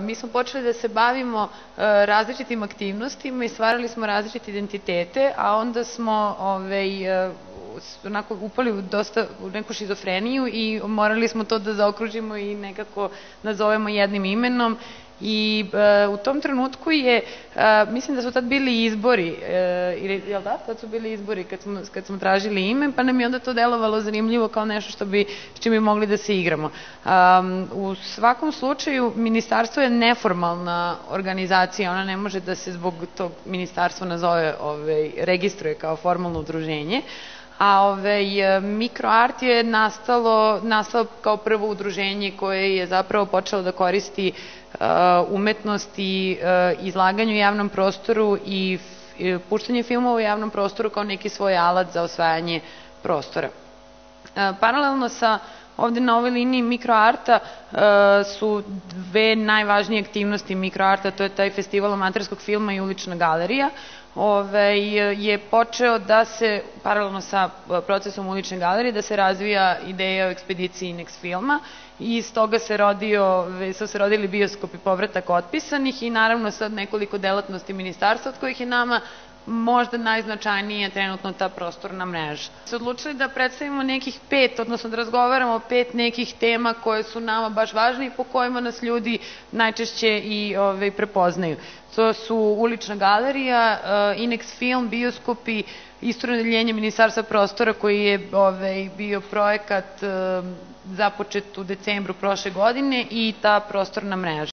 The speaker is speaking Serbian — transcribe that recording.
Mi smo počeli da se bavimo različitim aktivnostima i stvarali smo različite identitete, a onda smo ovaj, onako upali u dosta u neku šizofreniju i morali smo to da zaokružimo i nekako nazovemo jednim imenom i e, u tom trenutku je, e, mislim da su tad bili izbori, e, ili, jel da, tad su bili izbori kad smo, kad smo tražili ime, pa nam je onda to delovalo zanimljivo kao nešto što bi, s čim bi mogli da se igramo. Um, u svakom slučaju, ministarstvo je neformalna organizacija, ona ne može da se zbog tog ministarstva nazove, ovaj, registruje kao formalno udruženje, a ovaj, mikroart je nastalo, nastalo kao prvo udruženje koje je zapravo počelo da koristi uh, umetnost i uh, izlaganje u javnom prostoru i puštanje filmova u javnom prostoru kao neki svoj alat za osvajanje prostora. Uh, paralelno sa Ovde na ovoj liniji mikroarta uh, su dve najvažnije aktivnosti mikroarta, to je taj festival amaterskog filma i ulična galerija. Je počeo da se, paralelno sa e, procesom ulične galerije, da se razvija ideja o ekspediciji Inex filma i iz toga se rodio, su se rodili bioskop i povratak otpisanih i naravno sad nekoliko delatnosti ministarstva od kojih je nama možda najznačajnije trenutno ta prostorna mreža. Se odlučili da predstavimo nekih pet, odnosno da razgovaramo o pet nekih tema koje su nama baš važne i po kojima nas ljudi najčešće i ovaj, prepoznaju. To su ulična galerija, uh, Inex film, bioskopi, istorno deljenje Ministarstva prostora koji je ovaj, bio projekat uh, započet u decembru prošle godine i ta prostorna mreža.